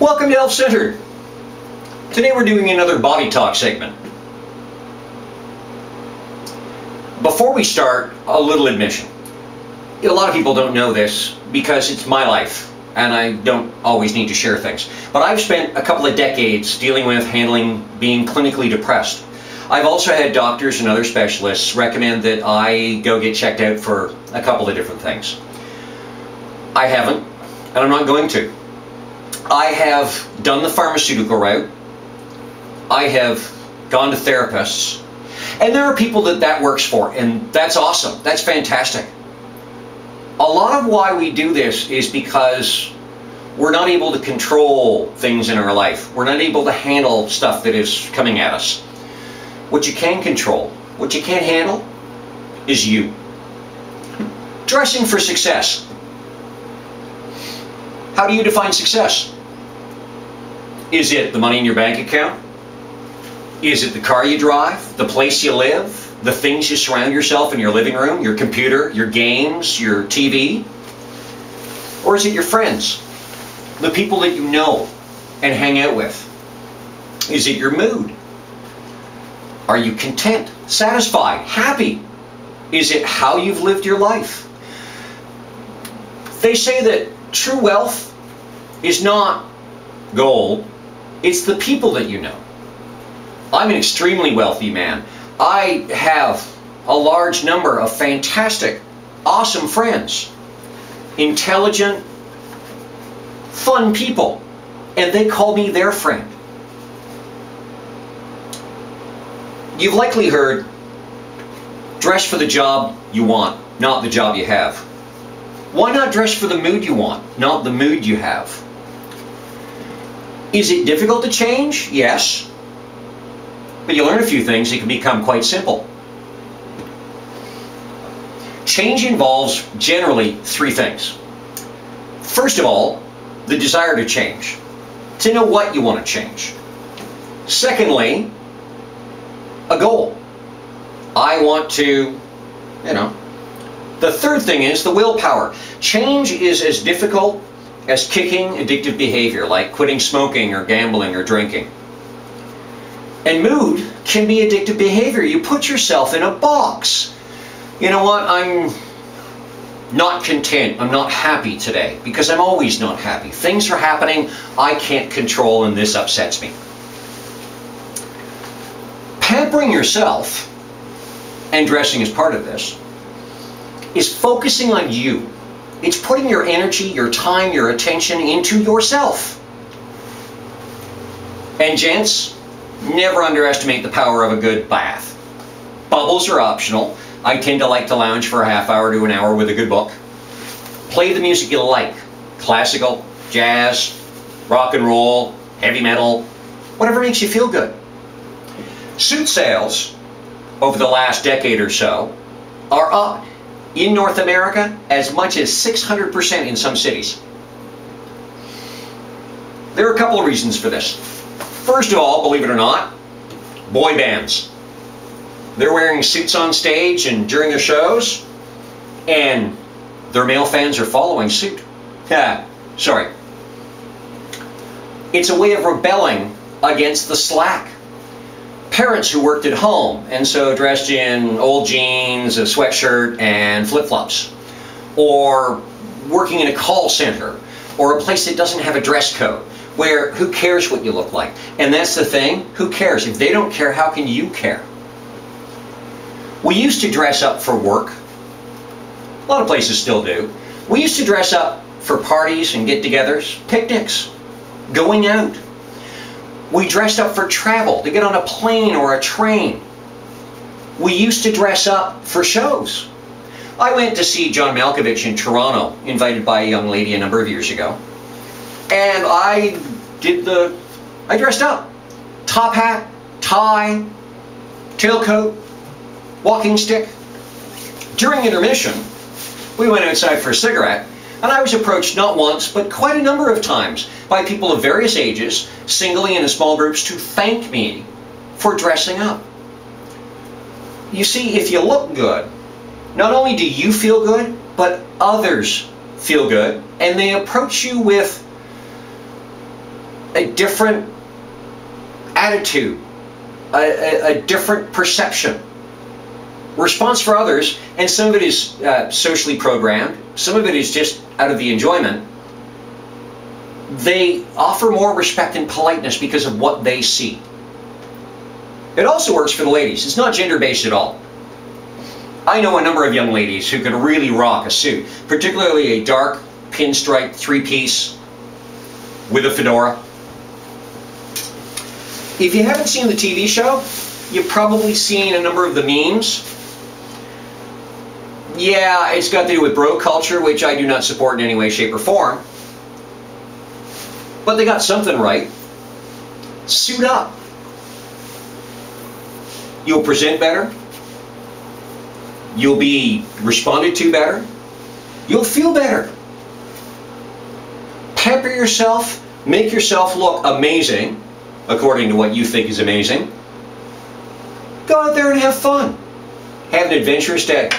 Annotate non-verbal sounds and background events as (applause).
Welcome to Elf Centered. Today we're doing another body talk segment. Before we start, a little admission. A lot of people don't know this because it's my life and I don't always need to share things. But I've spent a couple of decades dealing with handling being clinically depressed. I've also had doctors and other specialists recommend that I go get checked out for a couple of different things. I haven't, and I'm not going to. I have done the pharmaceutical route. I have gone to therapists. And there are people that that works for, and that's awesome. That's fantastic. A lot of why we do this is because we're not able to control things in our life. We're not able to handle stuff that is coming at us. What you can control, what you can't handle, is you. Dressing for success. How do you define success? Is it the money in your bank account? Is it the car you drive? The place you live? The things you surround yourself in your living room? Your computer? Your games? Your TV? Or is it your friends? The people that you know and hang out with? Is it your mood? Are you content, satisfied, happy? Is it how you've lived your life? They say that true wealth is not gold, it's the people that you know. I'm an extremely wealthy man. I have a large number of fantastic, awesome friends, intelligent, fun people, and they call me their friend. You've likely heard, dress for the job you want, not the job you have. Why not dress for the mood you want, not the mood you have? Is it difficult to change? Yes. But you learn a few things, it can become quite simple. Change involves generally three things. First of all, the desire to change, to know what you want to change. Secondly, a goal. I want to, you know. The third thing is the willpower. Change is as difficult as kicking addictive behavior like quitting smoking or gambling or drinking. And mood can be addictive behavior. You put yourself in a box. You know what? I'm not content. I'm not happy today because I'm always not happy. Things are happening I can't control and this upsets me. Pampering yourself, and dressing is part of this, is focusing on you it's putting your energy, your time, your attention into yourself. And gents, never underestimate the power of a good bath. Bubbles are optional. I tend to like to lounge for a half hour to an hour with a good book. Play the music you like. Classical, jazz, rock and roll, heavy metal, whatever makes you feel good. Suit sales over the last decade or so are up in North America as much as 600% in some cities. There are a couple of reasons for this. First of all, believe it or not, boy bands. They're wearing suits on stage and during their shows, and their male fans are following suit. (laughs) Yeah, sorry. It's a way of rebelling against the slack parents who worked at home and so dressed in old jeans, a sweatshirt, and flip-flops. Or working in a call center or a place that doesn't have a dress code where who cares what you look like? And that's the thing, who cares? If they don't care, how can you care? We used to dress up for work. A lot of places still do. We used to dress up for parties and get-togethers, picnics, going out. We dressed up for travel, to get on a plane or a train. We used to dress up for shows. I went to see John Malkovich in Toronto, invited by a young lady a number of years ago. And I did the, I dressed up. Top hat, tie, tailcoat, walking stick. During intermission, we went outside for a cigarette and I was approached not once, but quite a number of times by people of various ages, singly and in small groups, to thank me for dressing up. You see, if you look good, not only do you feel good, but others feel good, and they approach you with a different attitude, a, a, a different perception. Response for others, and some of it is uh, socially programmed, some of it is just out of the enjoyment. They offer more respect and politeness because of what they see. It also works for the ladies. It's not gender-based at all. I know a number of young ladies who could really rock a suit, particularly a dark pinstripe three-piece with a fedora. If you haven't seen the TV show, you've probably seen a number of the memes. Yeah, it's got to do with bro culture, which I do not support in any way, shape, or form. But they got something right. Suit up. You'll present better. You'll be responded to better. You'll feel better. Pamper yourself. Make yourself look amazing, according to what you think is amazing. Go out there and have fun. Have an adventurous day.